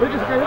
We're just going to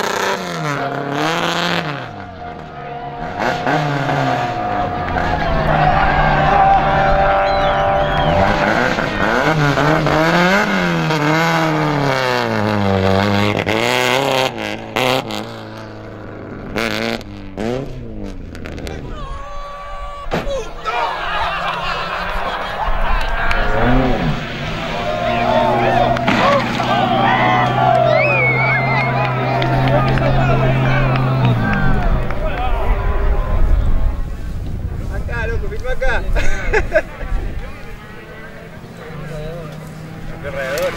acá. Alrededor.